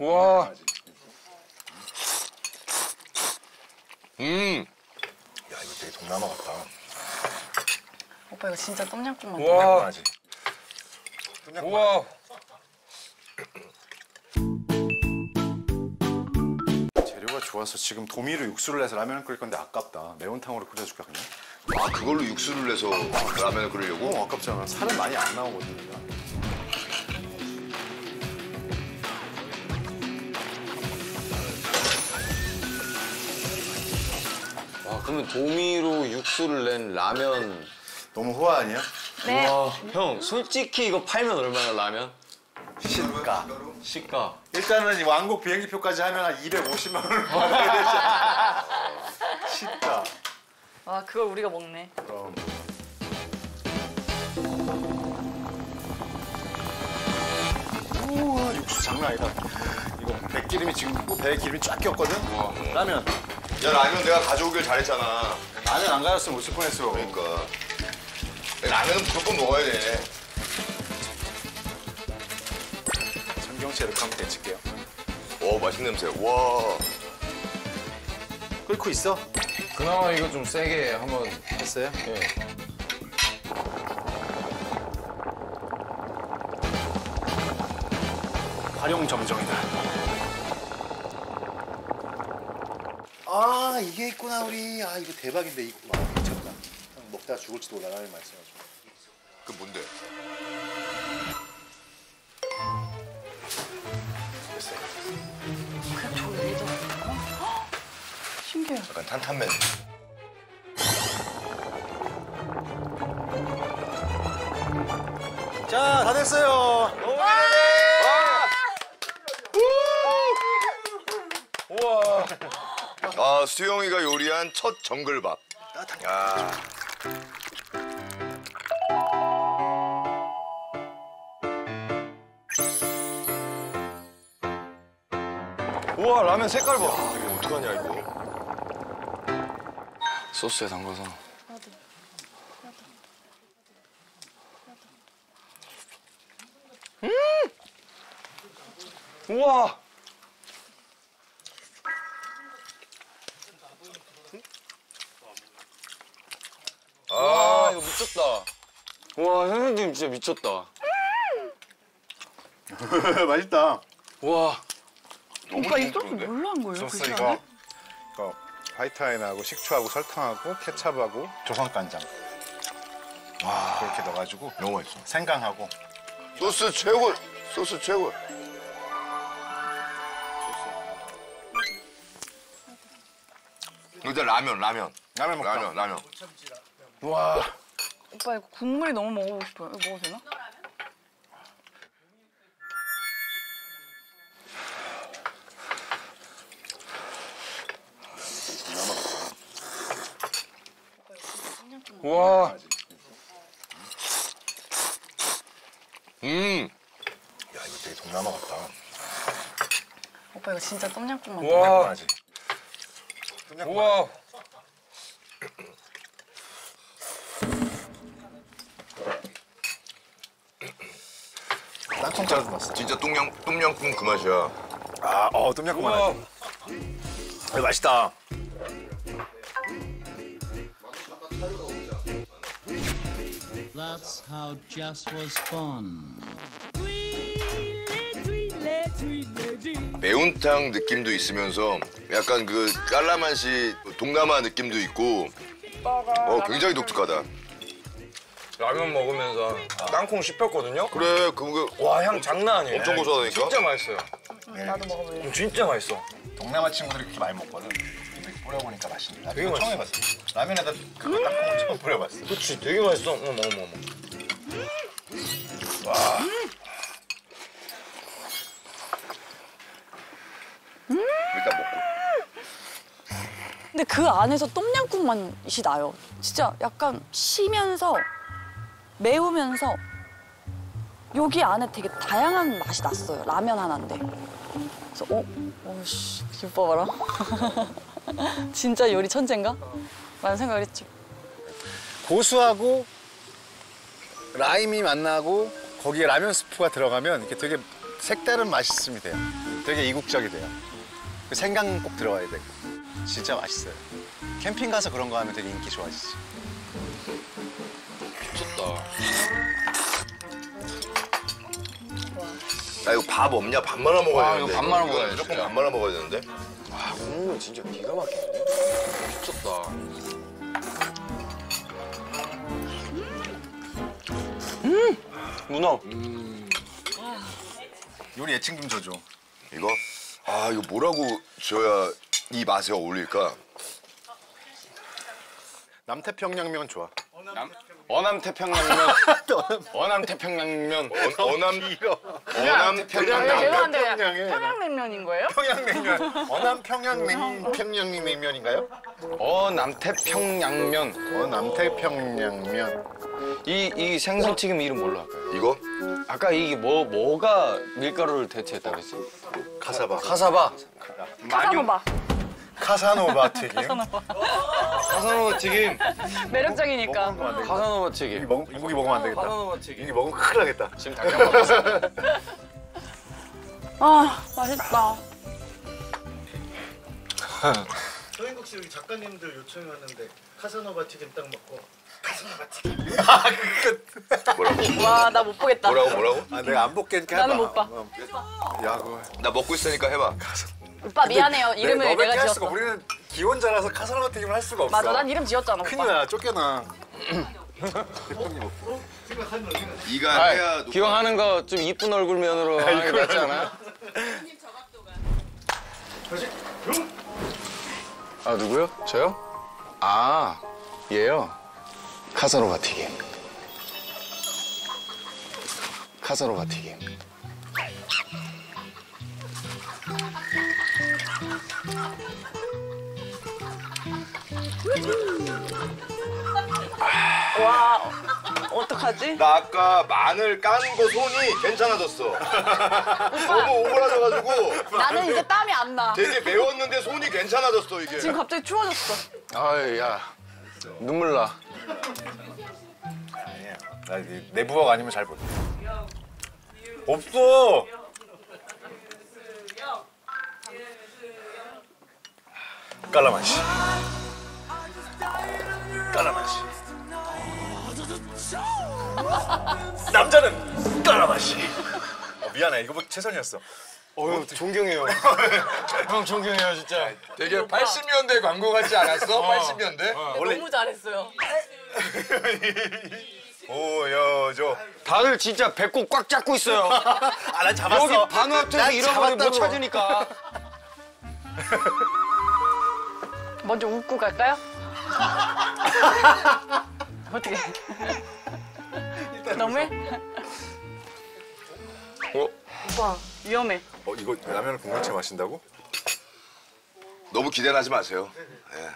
와. 음. 야 이거 되게 동남아 같다. 오빠 이거 진짜 똠양꿍 맛. 와. 우와. 재료가 좋아서 지금 도미로 육수를 내서 라면을 끓일 건데 아깝다. 매운탕으로 끓여줄까 그냥? 아 그걸로 육수를 내서 라면을 끓이려고? 어 아깝잖아. 살은 많이 안 나오거든. 그러면 도미로 육수를 낸 라면. 너무 호화 아니야? 네. 와, 형, 솔직히 이거 팔면 얼마나 라면? 시가. 시가. 일단은 이 왕복 비행기표까지 하면 한 250만 원을 받아야 되지. 시가. 와 그걸 우리가 먹네. 그럼. 우와 육수 장난 아니다. 이거 백기름이 지금 배에 기름이 쫙 꼈거든. 라면. 야 라면 내가 가져오길 잘했잖아. 라면 안 가졌으면 못쓸 뻔했어. 그러니까 라면은 무조건 먹어야 돼. 전경채 이렇게 한번 데칠게요. 오 맛있는 냄새. 와. 끓고 있어? 그나마 이거 좀 세게 한번. 했어요? 예. 활용 점정이다. 아 이게 있구나 우리. 아 이거 대박인데 이거. 와 미쳤다. 형 먹다가 죽을지도 몰라 라면 말씀하시고. 그 뭔데? 됐어요. 그냥 저기 위에다. 어? 신기해. 약간 탄탄면. 자 다 됐어요. 우와. 아 수영이가 요리한 첫 정글밥. 야. 우와, 라면 색깔 봐. 이거 어떡하냐 이거. 소스에 담가서. 음! 우와. 아, 이거 미쳤다. 와, 선생님 진짜 미쳤다. 맛있다. 와. 오빠 이 소스? 뭘로 한 거예요? 소스 그 이거? 이거 화이트 와인하고 식초하고 설탕하고 케찹하고 조선간장. 와 그렇게 넣어가지고 너무 맛있어. 생강하고 소스 최고. 소스 최고. 일단 라면 라면. 라면 먹자. 라면 라면. 와. 오빠 이거 국물이 너무 먹어보고 싶어요. 이거 먹어도 되나? 와. 음. 야 이거 되게 동남아 같다. 오빠 이거 진짜 똠양꿍 맛. 와. 동남아지. 우와. 짜도 맛있어. 진짜 똥양 똥양꿍 그 맛이야. 아, 어, 똠양꿍. 맛. 이거 맛있다. That's how jazz was fun. 매운탕 느낌도 있으면서 약간 그 깔라만시 동남아 느낌도 있고 어 굉장히 독특하다. 라면 먹으면서 땅콩 씹혔거든요. 그래 그거 와, 향 장난 아니에요. 엄청 고소하다니까? 진짜 맛있어요. 나도 먹어볼래. 진짜 맛있어. 동남아 친구들이 그렇게 많이 먹거든. 뿌려보니까 맛있네. 나 되게 이거 처음 해봤어. 라면에다 그 땅콩을 처음 뿌려봤어. 그치, 되게 맛있어. 어머, 어머, 어머. 일단 먹고. 근데 그 안에서 똠양꿍 맛이 나요. 진짜 약간 시면서 매우면서 여기 안에 되게 다양한 맛이 났어요. 라면 하나인데. 그래서 어? 어씨 오빠 봐라. 진짜 요리 천재인가? 라는 생각을 했죠. 고수하고 라임이 만나고 거기에 라면 스프가 들어가면 이게 되게 색다른 맛있음이 돼요. 되게 이국적이 돼요. 그 생강 꼭 들어가야 되고. 진짜 맛있어요. 캠핑 가서 그런 거 하면 되게 인기 좋아지지. 미쳤다. 나 이거 밥 없냐? 밥 말아 먹어야 아, 되는데. 이거 밥 말아 이거 먹어야지, 무조건 진짜. 밥 말아 먹어야 되는데. 아, 국물 진짜 기가 막히네. 미쳤다. 음! 문어. 요리 예칭 좀 줘줘. 이거? 아 이거 뭐라고 지어야 이 맛에 어울릴까? 남태평양면 좋아. 남, 어남 태평양면. 어남 태평양면. 어, 어남 어남 네, 평양 죄송한데. 평양냉면인 거예요? 평양냉면. 어남 평양냉 평양 냉면인가요? 어남 태평양면. 어 남 태평양면. 이, 이 생선튀김 이름 뭘로 할까요? 이거? 아까 이게 뭐, 뭐가 밀가루를 대체했다 그랬지? 카사바. 카사바. 카사노바 카사노바 튀김. 카사노바 튀김. 매력적이니까. 카사노바 튀김. 먹, 이 고기 먹으면 안 되겠다. 카사노바 튀김. 이게 먹으면 큰일 나겠다. 지금 당장 먹었어. 아 맛있다 서인국 씨 여기 작가님들 요청이 왔는데 카사노바 튀김 딱 먹고 카사노바 튀김 뭐라고? 와 나 못 보겠다 뭐라고 뭐라고? 아 내가 안 해봐. 나는 못 봐. 야 그거. 나 먹고 있으니까 해 봐. 오빠 미안해요 이름을 너밖에 내가 할 수가 지었어 우리는 기혼자라서 카사노바 튀김을 할 수가 없어. 맞아 난 이름 지었잖아 큰일 오빠 나 쫓겨나. 이가 해야 녹- 기왕하는 거 좀 이쁜 얼굴 면으로 하는 게 낫지 않아요? 아 누구요? 저요? 아 얘요? 카사노바 튀김 카사노바 튀김 어떡하지? 나 아까 마늘 깐 거 손이 괜찮아졌어. 너무 오그라져가지고 나는 이제 땀이 안 나 되게 매웠는데 손이 괜찮아졌어 이게. 지금 갑자기 추워졌어 아이 야 눈물 나 아니야. 나 이제 내부학 아니면 잘 못해. 없어. 깔라만시. 깔라만시. 남자는 깔라만시. 어, 미안해. 이거 뭐 최선이었어. 어휴 존경해요 형 존경해요 진짜 되게 80년대 광고 같지 않았어? 80년대? 원래- 너무 잘했어요 오여줘. 다들 진짜 배꼽 꽉 잡고 있어요 아, 난 잡았어. 여기 난 잃어버리면 못. 찾으니까 먼저 웃고 갈까요? 어떻게 너무해? 어? 오빠 위험해 어 이거 라면을 국물채 마신다고? 너무 기대는 하지 마세요. 예.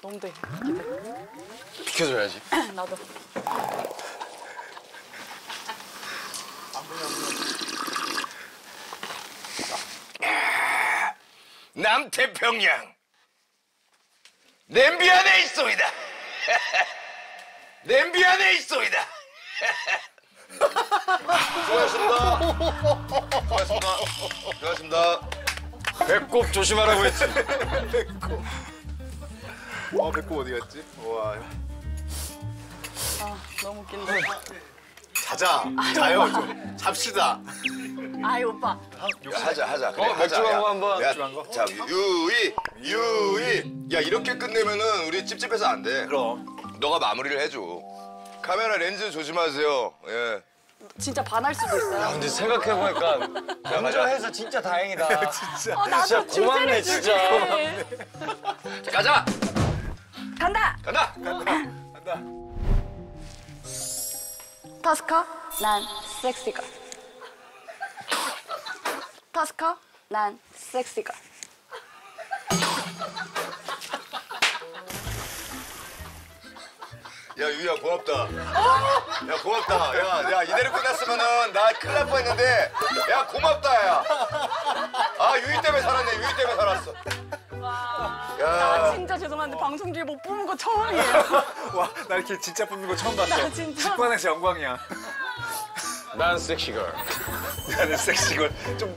너무 돼 비켜줘야지 나도 남태평양 냄비 안에 있소이다. 냄비 안에 있소이다. 수고하셨습니다. 수고하셨습니다. 수고하셨습니다. 배꼽 조심하라고 했지 어 배꼽 어디 갔지? 와 아 너무 웃긴다 자자 자요 좀 잡시다. 아이 오빠 하자 하자. 그래, 어, 맥주 하자, 야. 광고 한번. 야, 맥주 광고? 자 유이 유이. 야 이렇게 끝내면은 우리 찝찝해서 안 돼. 그럼 너가 마무리를 해줘. 카메라 렌즈 조심하세요. 예. 진짜 반할 수도 있어요 근데 생각해보니까 먼저 해서 진짜 다행이다 진짜. 아 나도 진짜 고맙네, 주제를 진짜. 줄게 가자. 간다 간다. 간다. 타스카 난 섹시가 타스카 난 섹시가 야 유야 고맙다. 야 고맙다. 야, 야 이대로 끝났으면은 나 큰일 날 뻔했는데 야 고맙다 야. 아 유이 때문에 살았네. 유이 때문에 살았어. 나 야. 진짜 죄송한데 방송 중에 못 뽑은 거 처음이에요 와 나 이렇게 진짜 뽑는 거 처음 봤어. 나 진짜. 직관에서 영광이야. 난 섹시걸. 나는 섹시걸 좀